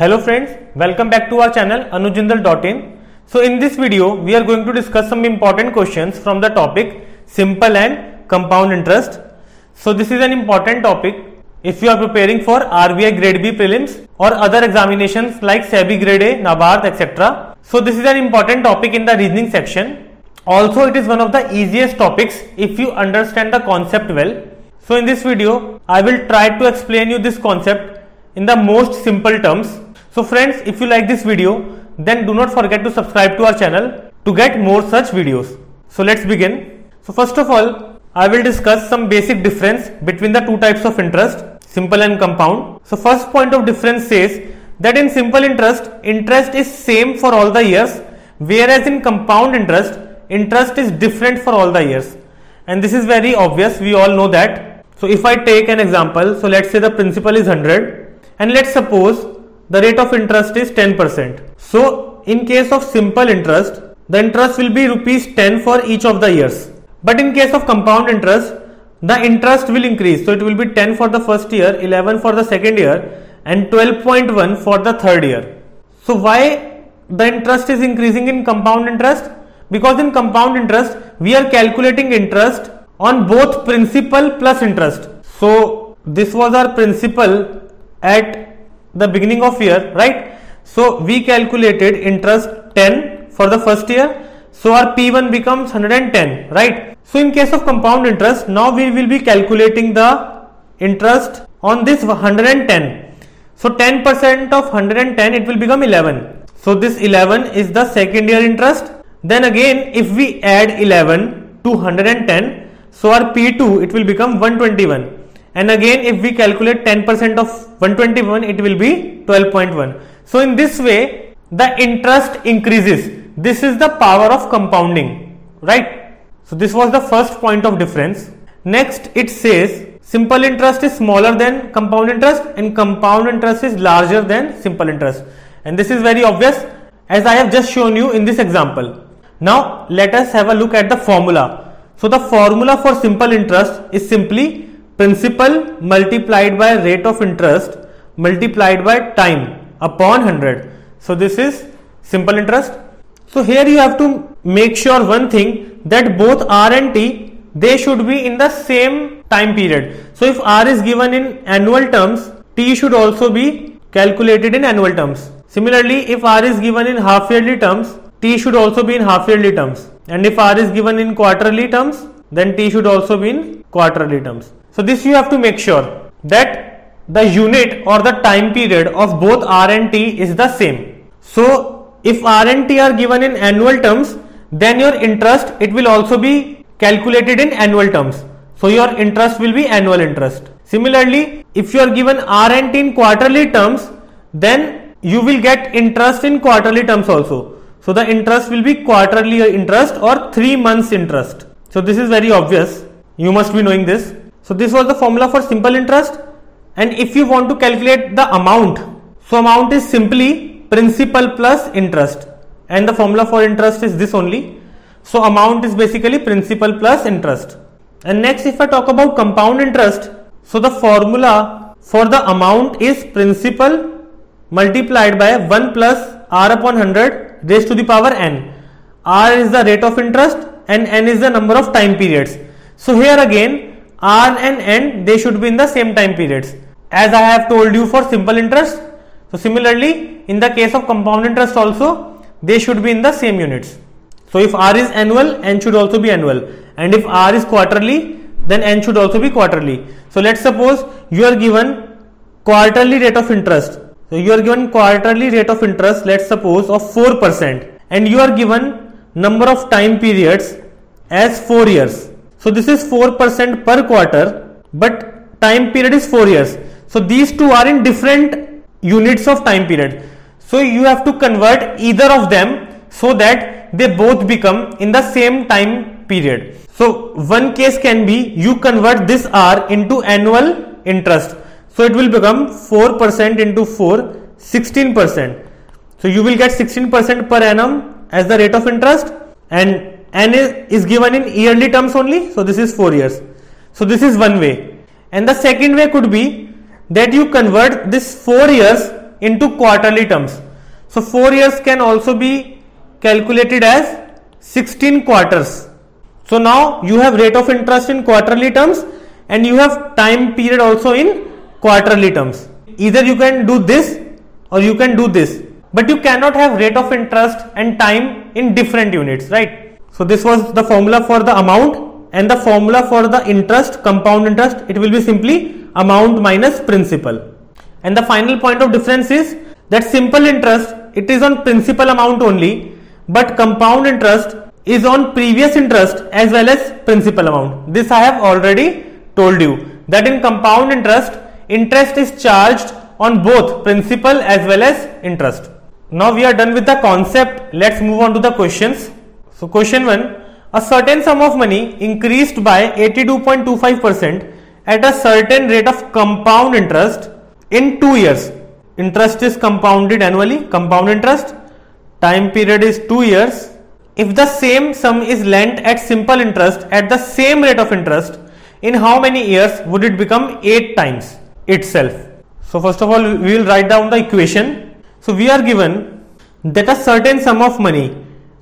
Hello friends, welcome back to our channel anujjindal.in. So in this video, we are going to discuss some important questions from the topic simple and compound interest. So this is an important topic if you are preparing for RBI grade B prelims or other examinations like SEBI grade A, NABARD etc. So this is an important topic in the reasoning section. Also it is one of the easiest topics if you understand the concept well. So in this video, I will try to explain you this concept in the most simple terms. So friends, if you like this video, then do not forget to subscribe to our channel to get more such videos. So let's begin. So first of all, I will discuss some basic difference between the two types of interest, simple and compound. So first point of difference says that in simple interest, interest is same for all the years, whereas in compound interest, interest is different for all the years. And this is very obvious, we all know that so if I take an example, so let's say the principal is 100 and let's suppose the rate of interest is 10%. So in case of simple interest, the interest will be rupees 10 for each of the years. But in case of compound interest, the interest will increase. So it will be 10 for the first year, 11 for the second year and 12.1 for the third year. So why the interest is increasing in compound interest? Because in compound interest, we are calculating interest on both principal plus interest. So this was our principal at the beginning of year, right? So we calculated interest 10 for the first year. So our P1 becomes 110, right? So in case of compound interest, now we will be calculating the interest on this 110. So 10% of 110 it will become 11. So this 11 is the second year interest. Then again if we add 11 to 110 so our P2 it will become 121 and again if we calculate 10% of 121 it will be 12.1. So in this way the interest increases. This is the power of compounding right. So this was the first point of difference. Next it says simple interest is smaller than compound interest and compound interest is larger than simple interest and this is very obvious as I have just shown you in this example. Now let us have a look at the formula so the formula for simple interest is simply principal multiplied by rate of interest multiplied by time upon 100. So this is simple interest. So here you have to make sure one thing that both R and T they should be in the same time period. So if R is given in annual terms, T should also be calculated in annual terms. Similarly, if R is given in half yearly terms, T should also be in half yearly terms and if R is given in quarterly terms then T should also be in quarterly terms. So this you have to make sure that the unit or the time period of both R and T is the same. So if R and T are given in annual terms then your interest it will also be calculated in annual terms. So your interest will be annual interest. Similarly if you are given R and T in quarterly terms then you will get interest in quarterly terms also. So the interest will be quarterly interest or 3 months interest. So this is very obvious. You must be knowing this. So this was the formula for simple interest. And if you want to calculate the amount, so amount is simply principal plus interest. And the formula for interest is this only. So amount is basically principal plus interest. And next if I talk about compound interest, so the formula for the amount is principal multiplied by 1 plus r upon 100 raised to the power n. R is the rate of interest and n is the number of time periods. So here again R and n they should be in the same time periods as I have told you for simple interest. So similarly in the case of compound interest also they should be in the same units. So if R is annual n should also be annual and if R is quarterly then n should also be quarterly. So let's suppose you are given quarterly rate of interest so you are given quarterly rate of interest, let's suppose of 4% and you are given number of time periods as 4 years. So this is 4% per quarter, but time period is 4 years. So these two are in different units of time period. So you have to convert either of them so that they both become in the same time period. So one case can be you convert this R into annual interest. So it will become 4% into 4, 16%. So you will get 16% per annum as the rate of interest and n is, is given in yearly terms only. So this is 4 years. So this is one way. And the second way could be that you convert this 4 years into quarterly terms. So 4 years can also be calculated as 16 quarters. So now you have rate of interest in quarterly terms and you have time period also in quarterly terms. Either you can do this or you can do this but you cannot have rate of interest and time in different units right so this was the formula for the amount and the formula for the interest compound interest it will be simply amount minus principal and the final point of difference is that simple interest it is on principal amount only but compound interest is on previous interest as well as principal amount this i have already told you that in compound interest interest is charged on both principal as well as interest now we are done with the concept. Let's move on to the questions. So question 1. A certain sum of money increased by 82.25% at a certain rate of compound interest in 2 years. Interest is compounded annually, compound interest. Time period is 2 years. If the same sum is lent at simple interest at the same rate of interest, in how many years would it become 8 times itself? So first of all, we will write down the equation so we are given that a certain sum of money,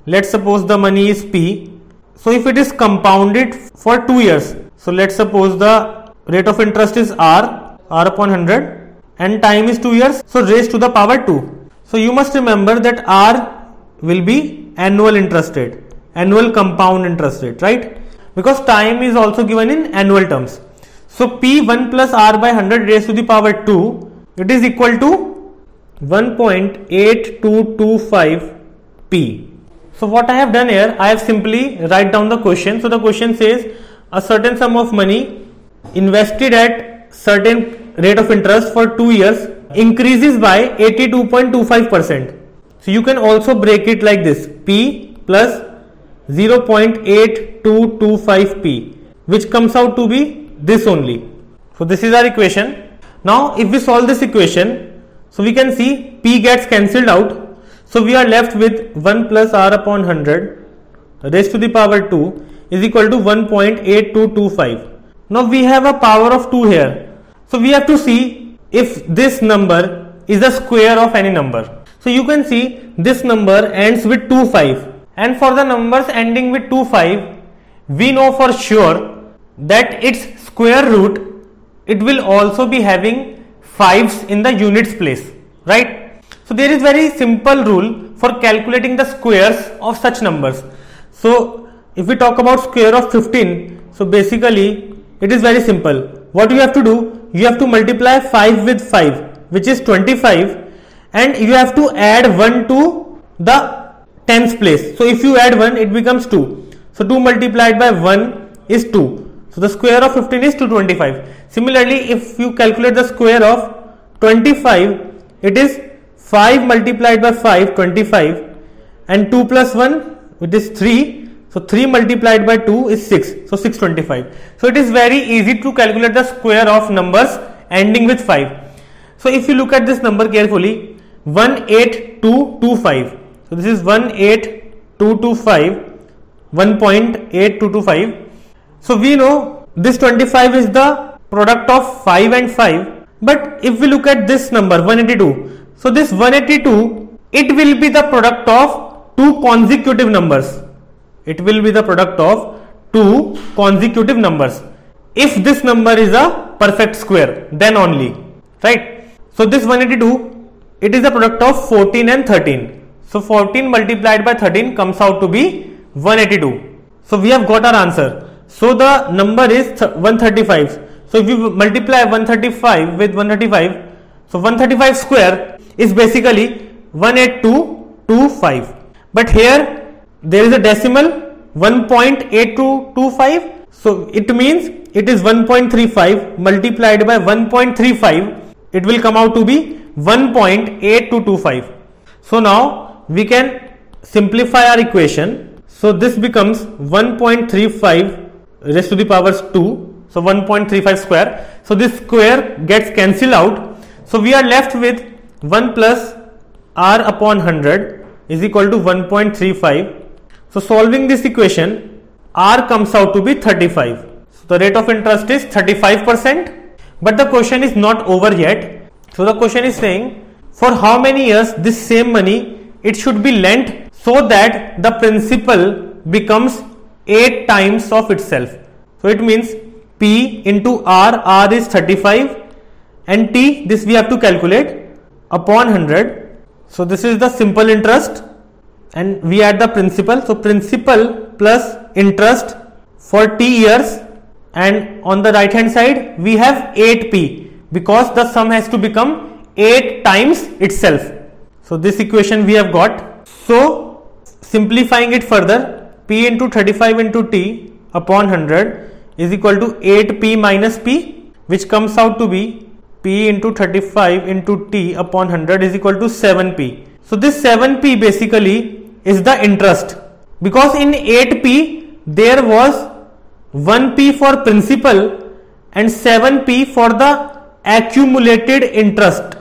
let's suppose the money is P. So if it is compounded for 2 years, so let's suppose the rate of interest is R, R upon 100 and time is 2 years, so raised to the power 2. So you must remember that R will be annual interest rate, annual compound interest rate, right? Because time is also given in annual terms. So P 1 plus R by 100 raised to the power 2, it is equal to 1.8225 p. So what I have done here, I have simply write down the question. So the question says a certain sum of money invested at certain rate of interest for 2 years increases by 82.25 percent. So you can also break it like this p plus 0.8225 p which comes out to be this only. So this is our equation. Now if we solve this equation so we can see P gets cancelled out. So we are left with 1 plus R upon 100 raised to the power 2 is equal to 1.8225. Now we have a power of 2 here. So we have to see if this number is the square of any number. So you can see this number ends with 2 5 and for the numbers ending with 2 5 we know for sure that its square root it will also be having fives in the units place right so there is very simple rule for calculating the squares of such numbers. So if we talk about square of 15 so basically it is very simple. What you have to do you have to multiply 5 with 5 which is 25 and you have to add 1 to the tens place. So if you add 1 it becomes 2 so 2 multiplied by 1 is 2 so the square of 15 is 225. Similarly, if you calculate the square of 25, it is 5 multiplied by 5, 25 and 2 plus 1 it is 3. So 3 multiplied by 2 is 6. So 625. So it is very easy to calculate the square of numbers ending with 5. So if you look at this number carefully, 18225. So this is 18225, 1.8225 so we know this 25 is the product of 5 and 5 but if we look at this number 182 so this 182 it will be the product of two consecutive numbers. It will be the product of two consecutive numbers. If this number is a perfect square then only right? So this 182 it is the product of 14 and 13 so 14 multiplied by 13 comes out to be 182 so we have got our answer. So the number is 135. So if you multiply 135 with 135, so 135 square is basically 18225. But here there is a decimal 1.8225. So it means it is 1.35 multiplied by 1.35. It will come out to be 1.8225. So now we can simplify our equation. So this becomes 1.35 raised to the powers 2 so 1.35 square so this square gets cancelled out so we are left with 1 plus r upon 100 is equal to 1.35 so solving this equation r comes out to be 35 so the rate of interest is 35 percent but the question is not over yet. So the question is saying for how many years this same money it should be lent so that the principal becomes 8 times of itself. So it means P into R, R is 35 and T this we have to calculate upon 100. So this is the simple interest and we add the principal. So principal plus interest for T years and on the right hand side we have 8P because the sum has to become 8 times itself. So this equation we have got. So simplifying it further P into 35 into T upon 100 is equal to 8P minus P which comes out to be P into 35 into T upon 100 is equal to 7P. So this 7P basically is the interest because in 8P there was 1P for principal and 7P for the accumulated interest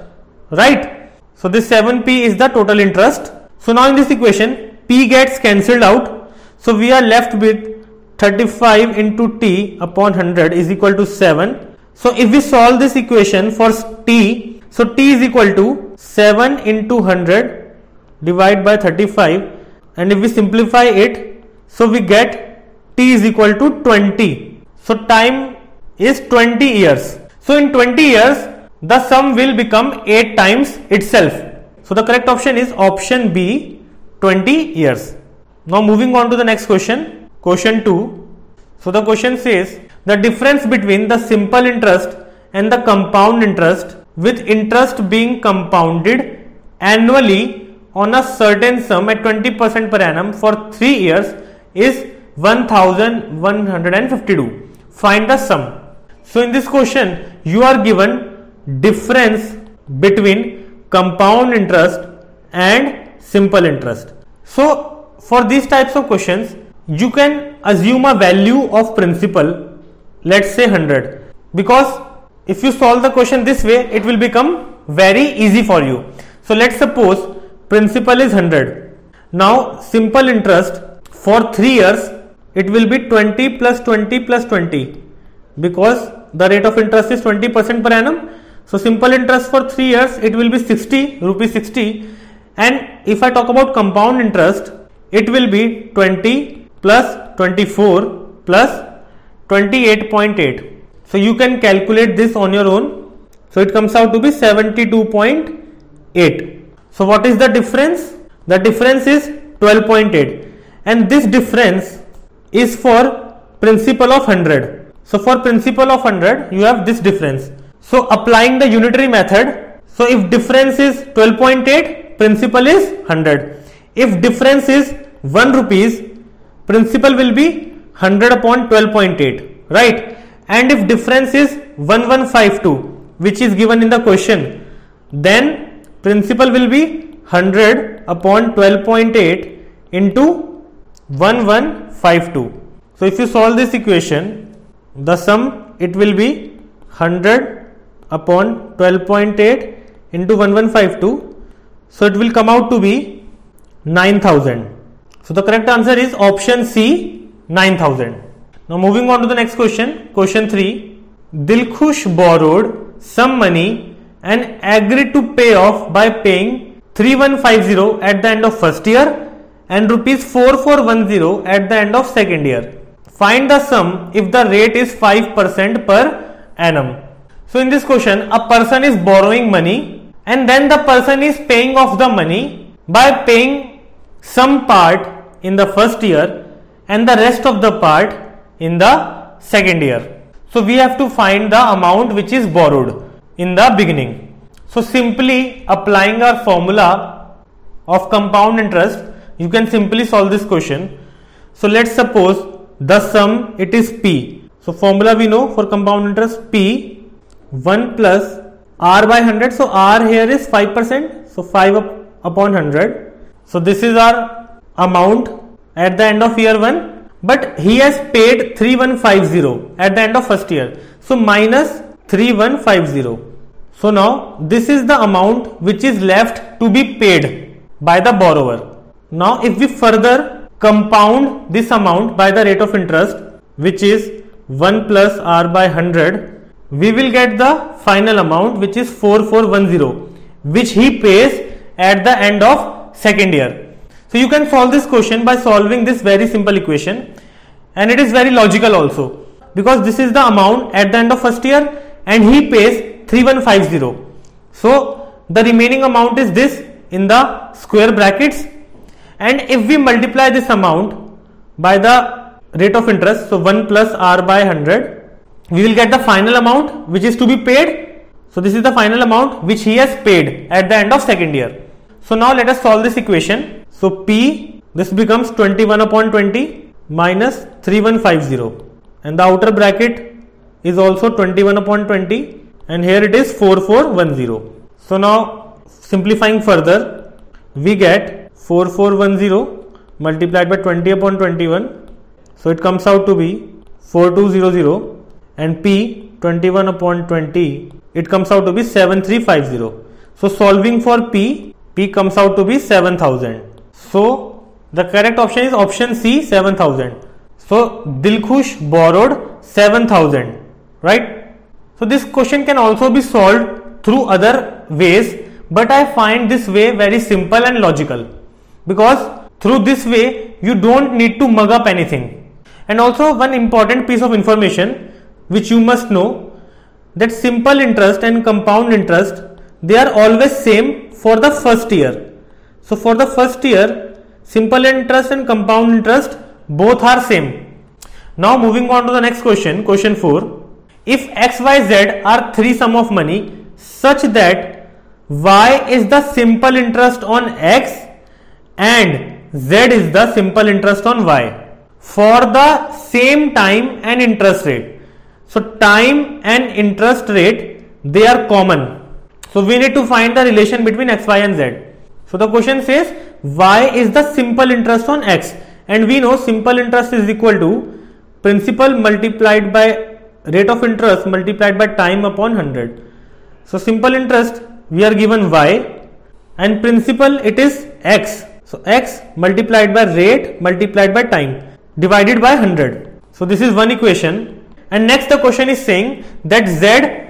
right. So this 7P is the total interest. So now in this equation P gets cancelled out. So we are left with 35 into T upon 100 is equal to 7 so if we solve this equation for t, so t is equal to 7 into 100 divided by 35 and if we simplify it, so we get t is equal to 20. So time is 20 years. So in 20 years, the sum will become 8 times itself. So the correct option is option B 20 years. Now moving on to the next question, question 2. So the question says the difference between the simple interest and the compound interest with interest being compounded annually on a certain sum at 20% per annum for 3 years is 1152 find the sum. So in this question you are given difference between compound interest and simple interest. So for these types of questions you can assume a value of principal let's say 100 because if you solve the question this way it will become very easy for you. So let's suppose principal is 100 now simple interest for 3 years it will be 20 plus 20 plus 20 because the rate of interest is 20 percent per annum. So simple interest for 3 years it will be 60 rupees 60 and if I talk about compound interest it will be 20 plus 24 plus 28.8 so you can calculate this on your own. So it comes out to be 72.8 so what is the difference? The difference is 12.8 and this difference is for principal of 100 so for principal of 100 you have this difference. So applying the unitary method so if difference is 12.8 principal is 100 if difference is 1 rupees principal will be 100 upon 12.8 right? And if difference is 1152 which is given in the question then principal will be 100 upon 12.8 into 1152 so if you solve this equation the sum it will be 100 upon 12.8 into 1152 so it will come out to be 9000 so the correct answer is option C 9000. Now moving on to the next question. Question 3. Dilkhush borrowed some money and agreed to pay off by paying 3150 at the end of first year and rupees 4410 at the end of second year. Find the sum if the rate is 5% per annum. So in this question, a person is borrowing money and then the person is paying off the money by paying some part in the first year and the rest of the part in the second year. So we have to find the amount which is borrowed in the beginning. So simply applying our formula of compound interest, you can simply solve this question. So let's suppose the sum it is P. So formula we know for compound interest P 1 plus R by 100. So R here is 5%. So 5 upon 100. So this is our amount at the end of year 1 but he has paid 3150 at the end of first year. So minus 3150 so now this is the amount which is left to be paid by the borrower. Now if we further compound this amount by the rate of interest which is 1 plus r by 100 we will get the final amount which is 4410 which he pays at the end of second year. So you can solve this question by solving this very simple equation. And it is very logical also. Because this is the amount at the end of first year and he pays 3150. So the remaining amount is this in the square brackets. And if we multiply this amount by the rate of interest so 1 plus r by 100 we will get the final amount which is to be paid. So this is the final amount which he has paid at the end of second year. So now let us solve this equation so p this becomes 21 upon 20 minus 3150 and the outer bracket is also 21 upon 20 and here it is 4410 so now simplifying further we get 4410 multiplied by 20 upon 21 so it comes out to be 4200 and p 21 upon 20 it comes out to be 7350 so solving for p p comes out to be 7000 so the correct option is option c 7000 so dilkhush borrowed 7000 right? So this question can also be solved through other ways but i find this way very simple and logical. Because through this way you don't need to mug up anything. And also one important piece of information which you must know that simple interest and compound interest they are always same for the first year so for the first year simple interest and compound interest both are same. Now moving on to the next question question 4 if xyz are three sum of money such that y is the simple interest on x and z is the simple interest on y. For the same time and interest rate. So time and interest rate they are common. So we need to find the relation between x y and z so the question says y is the simple interest on x and we know simple interest is equal to principal multiplied by rate of interest multiplied by time upon 100. So simple interest we are given y and principal it is x. So x multiplied by rate multiplied by time divided by 100. So this is one equation and next the question is saying that z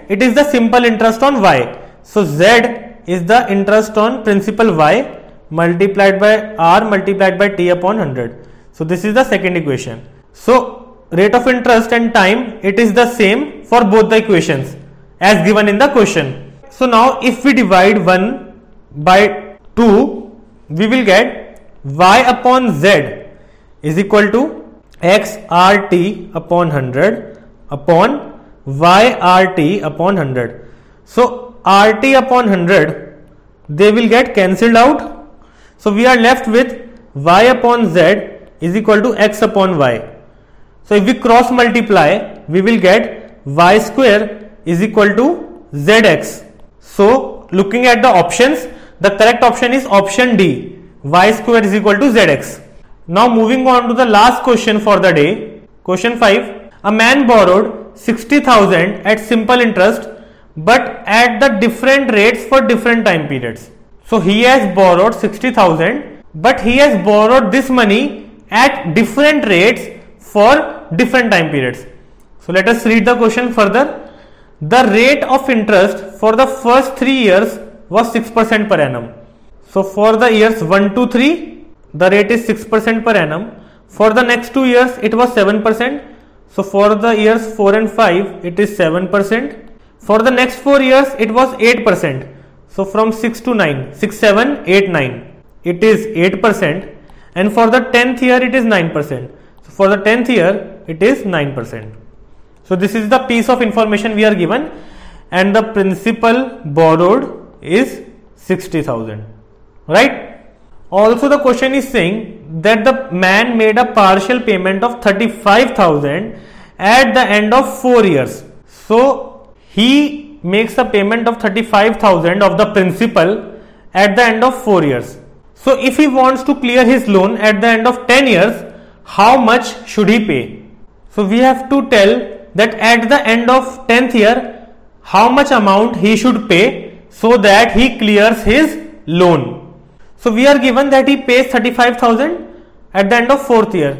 it is the simple interest on y. So z is the interest on principal y multiplied by r multiplied by t upon 100. So this is the second equation. So rate of interest and time it is the same for both the equations as given in the question. So now if we divide 1 by 2 we will get y upon z is equal to x r t upon 100 upon y r t upon 100. So r t upon 100 they will get cancelled out. So we are left with y upon z is equal to x upon y so if we cross multiply, we will get y square is equal to zx. So looking at the options, the correct option is option D, y square is equal to zx. Now moving on to the last question for the day, question 5. A man borrowed 60,000 at simple interest but at the different rates for different time periods. So he has borrowed 60,000 but he has borrowed this money at different rates for different time periods. So let us read the question further. The rate of interest for the first three years was 6% per annum. So for the years 1 to 3, the rate is 6% per annum. For the next two years, it was 7%. So for the years 4 and 5, it is 7%. For the next four years, it was 8%. So from 6 to 9, 6, 7, 8, 9, it is 8%. And for the 10th year, it is 9% So for the 10th year it is 9%. So this is the piece of information we are given and the principal borrowed is 60,000 right. Also the question is saying that the man made a partial payment of 35,000 at the end of 4 years. So he makes a payment of 35,000 of the principal at the end of 4 years. So if he wants to clear his loan at the end of 10 years how much should he pay? So we have to tell that at the end of 10th year how much amount he should pay so that he clears his loan. So we are given that he pays 35,000 at the end of 4th year.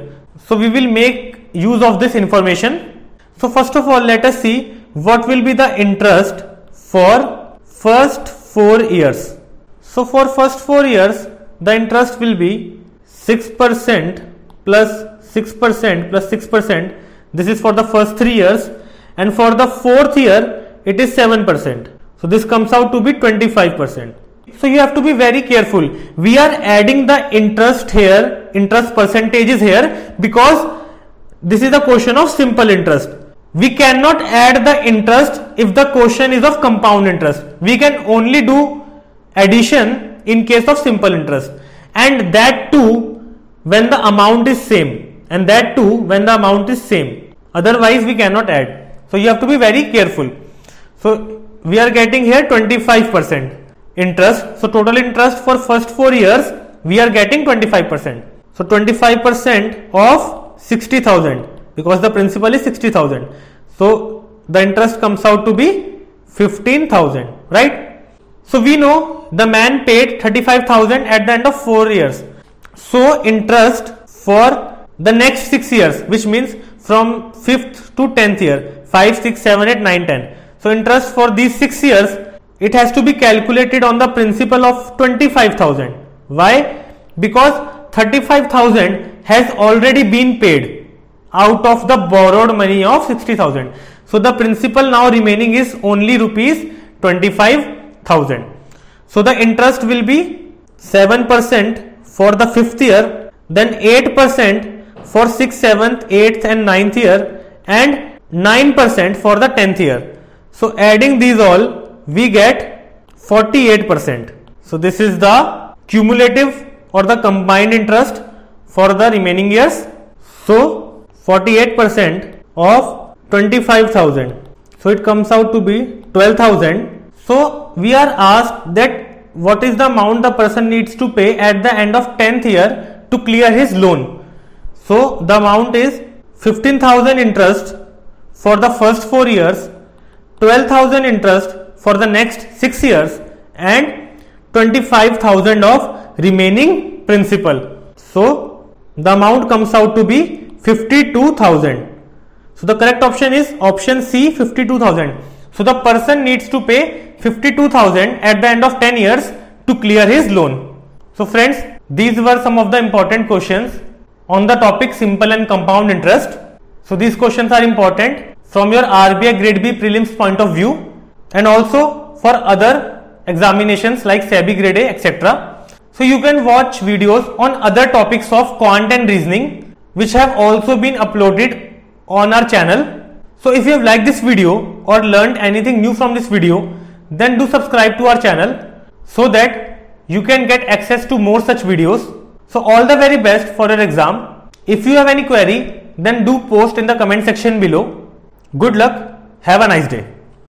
So we will make use of this information. So first of all let us see what will be the interest for first 4 years. So for first 4 years the interest will be 6% plus 6% plus 6% this is for the first 3 years and for the fourth year it is 7%. So this comes out to be 25%. So you have to be very careful. We are adding the interest here, interest percentages here because this is a question of simple interest. We cannot add the interest if the question is of compound interest. We can only do addition in case of simple interest and that too when the amount is same and that too when the amount is same. Otherwise we cannot add. So you have to be very careful. So we are getting here 25% interest. So total interest for first 4 years we are getting 25%. So 25% of 60,000 because the principal is 60,000. So the interest comes out to be 15,000 right. So we know the man paid 35,000 at the end of 4 years. So interest for the next 6 years which means from 5th to 10th year 5, 6, 7, 8, 9, 10. So interest for these 6 years it has to be calculated on the principal of 25,000. Why? Because 35,000 has already been paid out of the borrowed money of 60,000. So the principal now remaining is only rupees 25,000. So the interest will be 7% for the fifth year, then 8% for 6th, 7th, 8th and 9th year and 9% for the 10th year. So adding these all we get 48%. So this is the cumulative or the combined interest for the remaining years. So 48% of 25,000. So it comes out to be 12,000. So we are asked that what is the amount the person needs to pay at the end of 10th year to clear his loan. So the amount is 15,000 interest for the first 4 years, 12,000 interest for the next 6 years and 25,000 of remaining principal. So the amount comes out to be 52,000. So the correct option is option C 52,000. So the person needs to pay 52,000 at the end of 10 years to clear his loan. So friends, these were some of the important questions on the topic simple and compound interest. So these questions are important from your RBI grade B prelims point of view and also for other examinations like SEBI grade A etc. So you can watch videos on other topics of quant and reasoning which have also been uploaded on our channel. So if you have liked this video or learned anything new from this video then do subscribe to our channel so that you can get access to more such videos. So all the very best for your exam. If you have any query then do post in the comment section below. Good luck. Have a nice day.